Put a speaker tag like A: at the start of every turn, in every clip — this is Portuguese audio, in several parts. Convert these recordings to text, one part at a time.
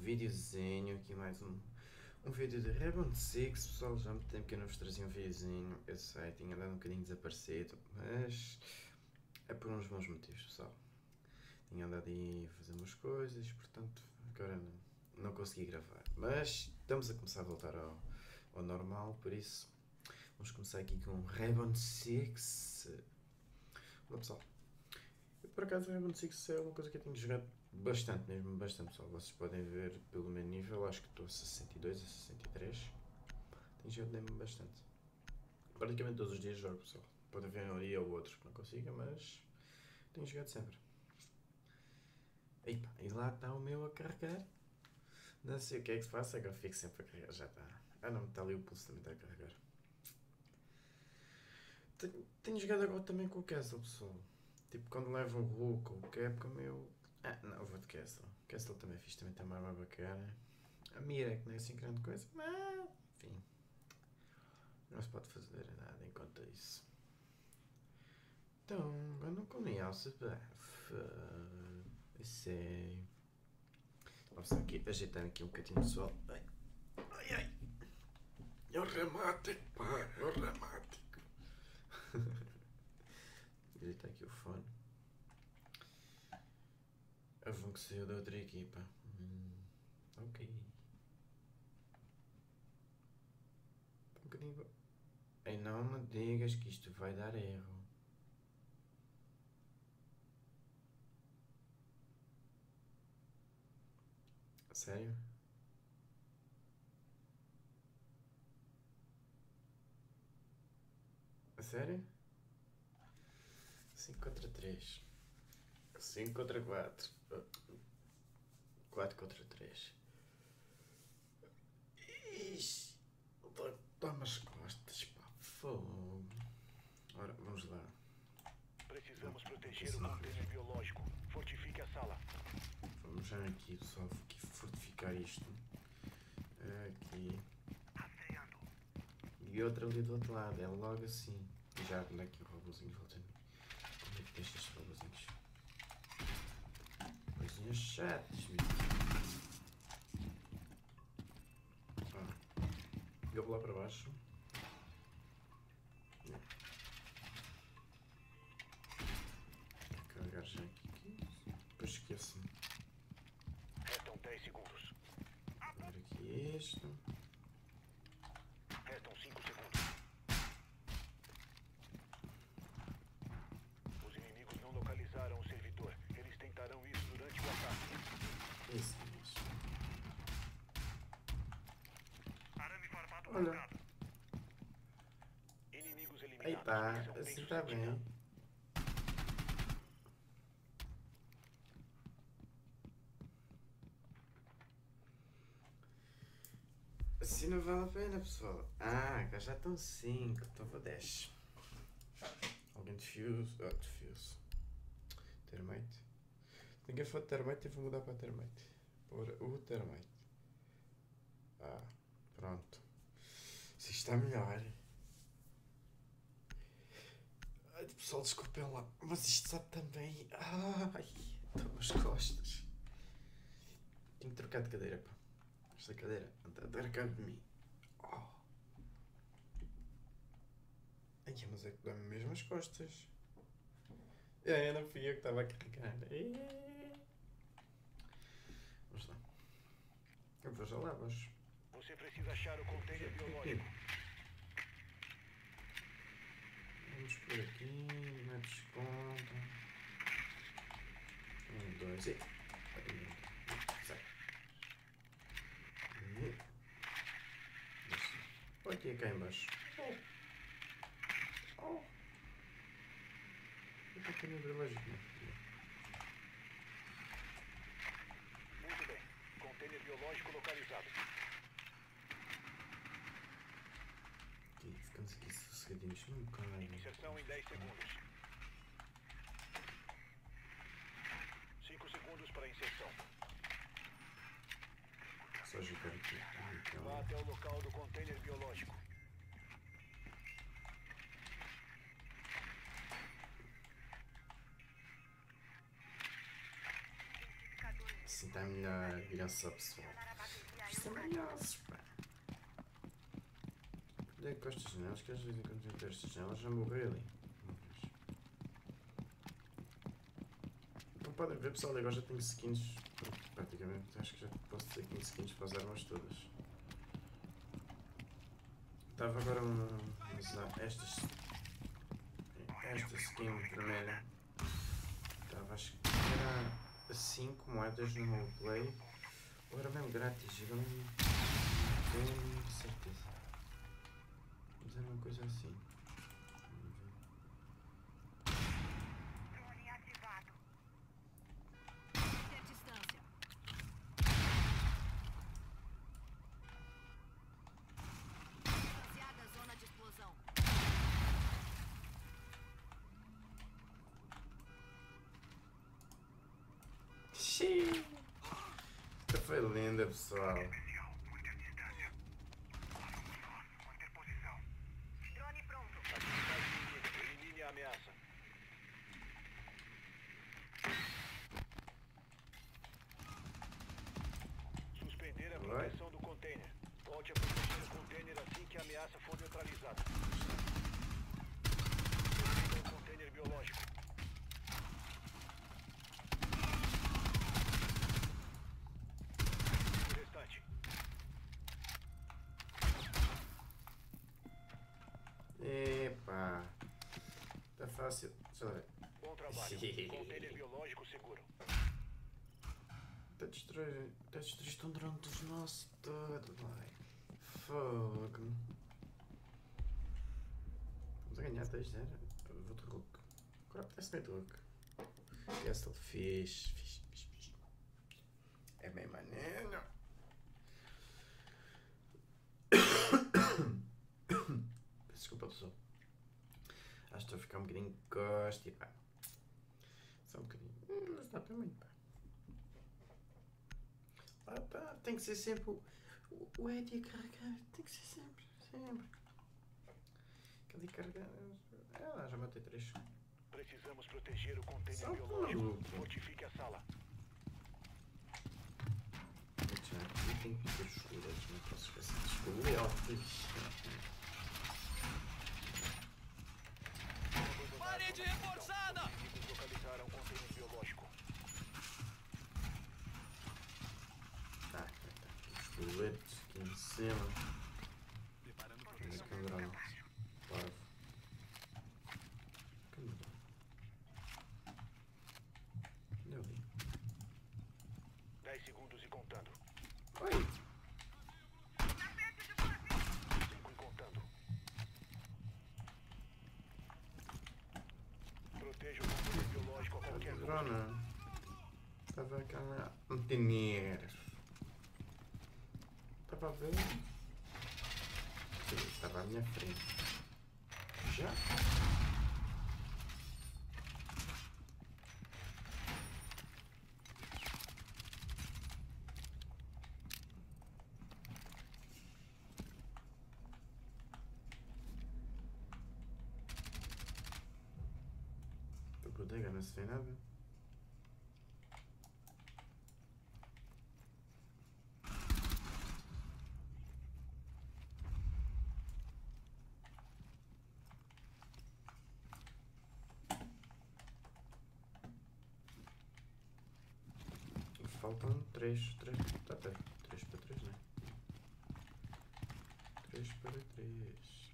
A: videozinho, aqui mais um, um vídeo de Rainbow Six, pessoal, já há muito tempo que eu não vos trazia um videozinho, eu sei, tinha andado um bocadinho desaparecido, mas é por uns bons motivos, pessoal. Tinha andado aí a fazer umas coisas, portanto, agora não, não consegui gravar. Mas estamos a começar a voltar ao, ao normal, por isso, vamos começar aqui com Rainbow Six. Olá, pessoal. Eu, por acaso, Rainbow Six é uma coisa que eu tenho jogado bastante, mesmo bastante, pessoal. Vocês podem ver pelo meu nível, acho que estou a 62 a 63. Tenho jogado mesmo bastante. Praticamente todos os dias jogo, pessoal. Pode haver um dia ou outro que não consiga, mas tenho jogado sempre. Epa, e lá está o meu a carregar. Não sei o que é que se passa, agora fico sempre a carregar. Já está. Ah não, está ali o pulso também está a carregar. Tenho, tenho jogado agora também com o Castle, pessoal. Tipo, quando levo o Hulk ou o Capcom, eu. Ah, não, vou de Castle. Castle também fiz, também está mais bacana. A mira, que não é assim grande coisa, mas. Enfim. Não se pode fazer nada enquanto isso. Então, eu não conheço, bafo. Isso é. Vamos aqui ajeitar aqui um bocadinho pessoal. Ai, ai, ai. É o remático, pá, é o remático. Ajeitar aqui o fone. A Von que saiu da outra equipa. Hum, ok. Um bocadinho. Ei, não me digas que isto vai dar erro. Sério? A sério? 5 contra 3. 5 contra 4. 4 contra 3. Ixi. Dá-me as costas, pá. Fogo. Ora, vamos lá.
B: Precisamos proteger o container biológico. Fortifique a sala.
A: Vamos já aqui, só aqui fortificar isto. Aqui. E outra ali do outro lado, é logo assim. Já, onde é que o robôzinho volta a mim? Como é que deixa estes robôzinhos? Coisinhas chatas, meu. Ah. Eu vou lá para baixo. Carregar já aqui. aqui. Depois esqueço-me.
B: Restam 10 segundos.
A: Ver aqui isto.
B: Restam 5 segundos. Os inimigos não localizaram o servidor. Eles tentarão isso durante o ataque.
A: Isso Olha. Aí tá, assim tá bem. Assim não vale a pena, pessoal. Ah, cá já estão 5, então vou 10. Alguém desfios? Ah, desfios. Termite. Ninguém foi de termite, eu vou mudar para termite. Por o termite. Ah, pronto. Se está melhor. Ai, pessoal, desculpem lá, mas isto sabe também. Ai, estão as costas. Tenho que trocar de cadeira, pá. Esta cadeira anda a dar cabo de mim. Oh. Ai, mas é que dá-me mesmo as costas. É, não fui eu que estava a carregar. É. Vamos lá. Eu vou já lá, mas.
B: Você precisa achar o container biológico.
A: Vamos por aqui, não desconta. Um, dois e. Sai. E. Isso. Olha aqui cá embaixo. Oh. Oh. Eu tô querendo abrir lógico.
B: Muito bem. Container biológico localizado.
A: Aqui, ficamos sossegadinhos. Não cai.
B: Inserção em 10 segundos. 5 segundos para inserção.
A: Só ajeitar aqui. Então.
B: Vá até o local do container biológico.
A: Assim está melhor. Viram só pessoal. ser manhosos, pá. É que com estas janelas? Que às vezes quando eu tenho estas janelas já morri ali. Como podem ver, pessoal, agora já tenho skins. Praticamente, acho que já posso ter 15 skins para as armas todas. Estava agora a usar estas. Esta skin vermelha. Estava, acho que era 5 moedas no roleplay. Ou era mesmo grátis, eu não tenho certeza. Era uma coisa assim.
C: Drone ativado.
D: Ter distância. Distanciada zona de explosão.
A: Xiii. Esta foi linda, pessoal.
B: Ameaça. Suspender a proteção do container. Volte a proteger o container assim que a ameaça for neutralizada. Defenda o container biológico. O restante.
A: Epa. Tá ver.
B: Bom trabalho. Container biológico seguro.
A: Tá destruindo. Tá destruindo um drone dos nossos todo, vai. Fogo. Vamos a ganhar 2-0. Vou de Rook. Agora apetece-me de Rook. Castle fixe, fixe, fixe, fixe. É bem maneiro. Peço Desculpa, pessoal. Acho que estou a ficar um bocadinho gosto pá. Só um bocadinho. Hum, Mas dá para mim, pá. Ah, pá, tem que ser sempre o, o, o Eddie a carregar. Tem que ser sempre, sempre. Aquele carregar. Ah, já matei três.
B: Precisamos proteger o container biológico. Fortifique a sala.
A: Já aqui tem que ter os coletes, não posso esquecer dos
E: Parede reforçada!
B: Inimigos localizaram o container biológico.
A: Tá, tá, tá. Os coletes aqui em cima.
E: Preparando
A: Olha
E: proteção.
A: que drone. Parvo. Cadê o drone? Cadê o ali?
B: 10 segundos e contando.
A: Oi!
B: 5 e contando. Proteja o container biológico a
A: Cadê
B: qualquer
A: o
B: custo.
A: drone? Estava a câmera manter. Estava a ver? Estava à minha frente. Já? Bodega não se vê nada. Faltam três, três, tá bem, três para três, né? Três para três.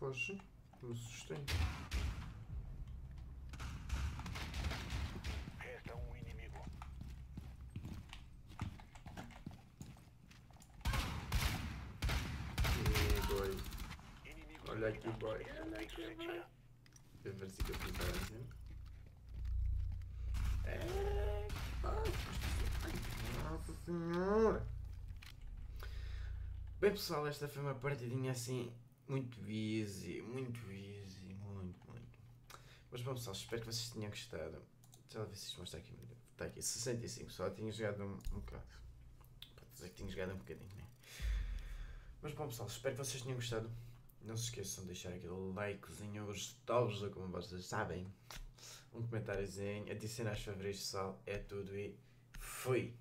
A: Foge, me assustei.
B: Resta um inimigo.
A: E boy, Aqui,
B: eliminados.
A: boy.
B: Missão
A: Olha
B: bem
A: aqui,
B: sucedida.
A: boy. ver se eu fiz assim. É. Nossa senhora! Bem pessoal, esta foi uma partidinha assim muito easy, muito easy, muito, muito. Mas bom pessoal, espero que vocês tenham gostado. Deixa eu ver se isto mostra aqui. Está aqui, 65, só tinha jogado um, um bocado. Pode dizer que tinha jogado um bocadinho, né? Mas bom pessoal, espero que vocês tenham gostado. Não se esqueçam de deixar aquele likezinho gostoso, como vocês sabem. Um comentáriozinho, adicionar os favoritos, pessoal. É tudo e fui!